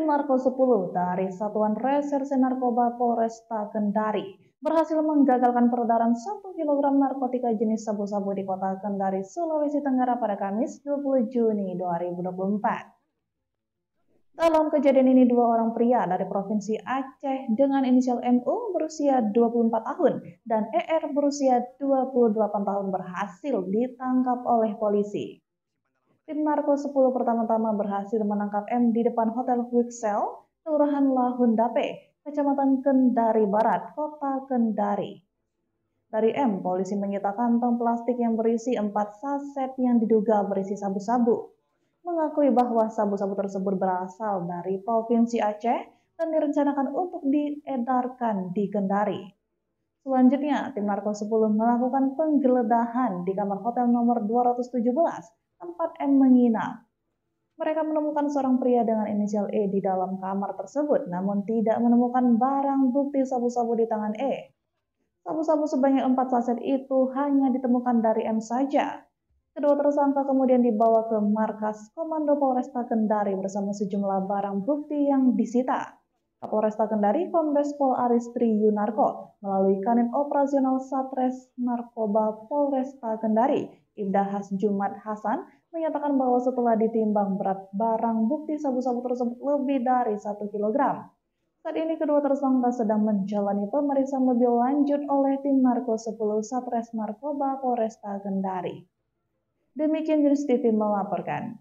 Tim Narko 10 dari Satuan Reserse Narkoba Polresta Kendari berhasil menggagalkan peredaran 1 kg narkotika jenis sabu-sabu di kota Kendari, Sulawesi Tenggara pada Kamis 20 Juni 2024. Dalam kejadian ini, dua orang pria dari Provinsi Aceh dengan inisial MU berusia 24 tahun dan ER berusia 28 tahun berhasil ditangkap oleh polisi. Tim Narko 10 pertama-tama berhasil menangkap M di depan Hotel Wixel, Kelurahan Lahundape, Kecamatan Kendari Barat, Kota Kendari. Dari M, polisi menyita kantong plastik yang berisi empat saset yang diduga berisi sabu-sabu. Mengakui bahwa sabu-sabu tersebut berasal dari Provinsi Aceh dan direncanakan untuk diedarkan di Kendari. Selanjutnya, tim Narko 10 melakukan penggeledahan di kamar hotel nomor 217 tempat M menginap. Mereka menemukan seorang pria dengan inisial E di dalam kamar tersebut, namun tidak menemukan barang bukti sabu-sabu di tangan E. Sabu-sabu sebanyak empat saset itu hanya ditemukan dari M saja. Kedua tersangka kemudian dibawa ke markas Komando Polresta Kendari bersama sejumlah barang bukti yang disita. Kapolresta Kendari Kombes Pol Aristri Yunarko melalui Kanit Operasional Satres Narkoba Polresta Kendari Ibda Jumat Hasan menyatakan bahwa setelah ditimbang berat barang bukti sabu-sabu tersebut lebih dari 1 kg. Saat ini kedua tersangka sedang menjalani pemeriksaan lebih lanjut oleh tim Narko 10 Satres Narkoba Polresta Kendari. Demikian Jenis TV melaporkan.